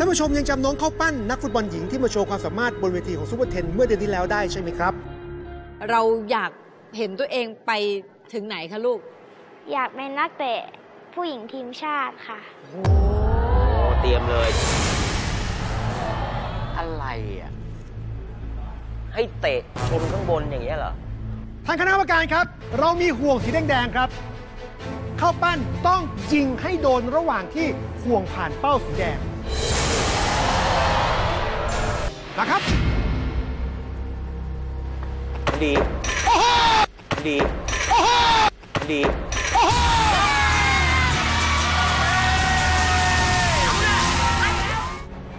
ท่านผู้ชมยังจำน้องข้าวปั้นนักฟุตบอลหญิงที่มาโชว์ความสามารถบนเวทีของ Super Ten เมื่อเดือนที่แล้วได้ใช่ไหมครับ เราอยากเห็นตัวเองไปถึงไหนคะลูก อยากเป็นนักเตะผู้หญิงทีมชาติค่ะ โอ้เตรียมเลย อะไรอะ ให้เตะชนข้างบนอย่างเงี้ยเหรอ ทางคณะกรรมการครับ เรามีห่วงสีแดงๆครับข้าวปั้นต้องยิงให้โดนระหว่างที่ห่วงผ่านเป้าสีแดง นะครับ ดีดีดี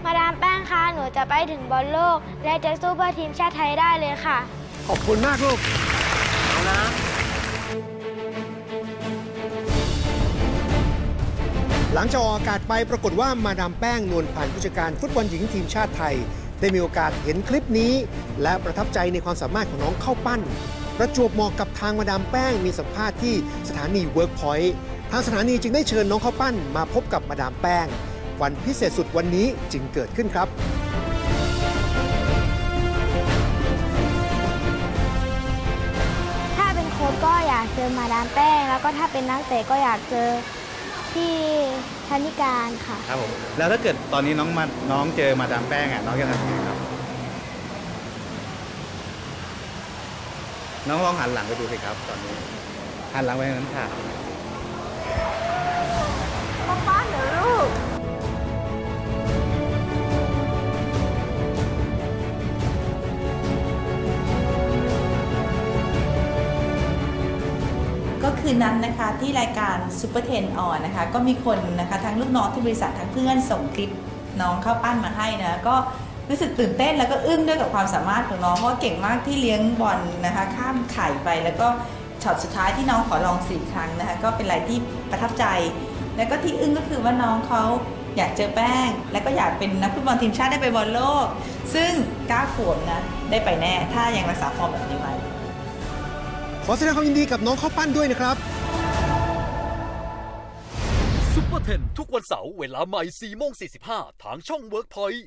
มาดามแป้งคะหนูจะไปถึงบอลโลก และจะสู้เพื่อทีมชาติไทยได้เลยค่ะ ขอบคุณมากลูกเอานะ หลังจากออกอากาศไปปรากฏว่ามาดามแป้งนวลพรรณผู้จัดการฟุตบอลหญิงทีมชาติไทย ได้มีโอกาสเห็นคลิปนี้ และประทับใจในความสามารถของน้องข้าวปั้น ประจวบเหมาะกับทางมาดามแป้งมีสัมภาษณ์ที่สถานีเวิร์กพอยต์ทางสถานีจึงได้เชิญน้องข้าวปั้นมาพบกับมาดามแป้ง วันพิเศษสุดวันนี้จึงเกิดขึ้นครับถ้าเป็นโค้ชก็อยากเจอมาดามแป้ง แล้วก็ถ้าเป็นนักเตะก็อยากเจอ พี่ธนิการค่ะ ครับผมแล้วถ้าเกิดตอนนี้น้องมาน้องเจอมาดามแป้งอะน้องจะทำยังไงครับ น้องลองหันหลังไปดูสิครับ ตอนนี้หันหลังไปทางนั้นค่ะป้าหนู คืนนั้นนะคะที่รายการ Super Ten on นะคะก็มีคนนะคะทั้งลูกน้องที่บริษัททั้งเพื่อนส่งคลิปน้องข้าวปั้นมาให้นะก็รู้สึกตื่นเต้นแล้วก็อึ้งด้วยกับความสามารถของน้องเพราะเก่งมากที่เลี้ยงบอลนะคะข้ามไข่ไปแล้วก็ช็อตสุดท้ายที่น้องขอลองสี่ครั้งนะคะก็เป็นอะไรที่ประทับใจ แล้วก็ที่อึ้งก็คือว่าน้องเขาอยากเจอแป้ง แล้วก็อยากเป็นนักฟุตบอลทีมชาติได้ไปบอลโลก ซึ่งเก้าขวบนะได้ไปแน่ถ้ายังรักษาฟอร์มแบบนี้ไว้ ขอแสดงความยินดีกับน้องข้าวปั้นด้วยนะครับซุปเปอร์เทนทุกวันเสาร์เวลาใหม่4โมง45 ทางช่อง WorkPoint